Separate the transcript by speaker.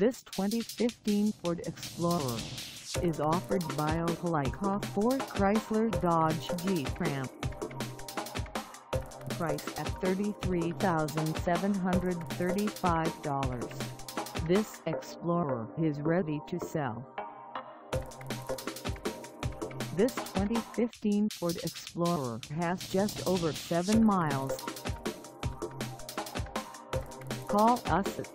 Speaker 1: This 2015 Ford Explorer is offered by Opelika Ford Chrysler Dodge Jeep Ram. Price at $33,735. This Explorer is ready to sell. This 2015 Ford Explorer has just over 7 miles. Call us at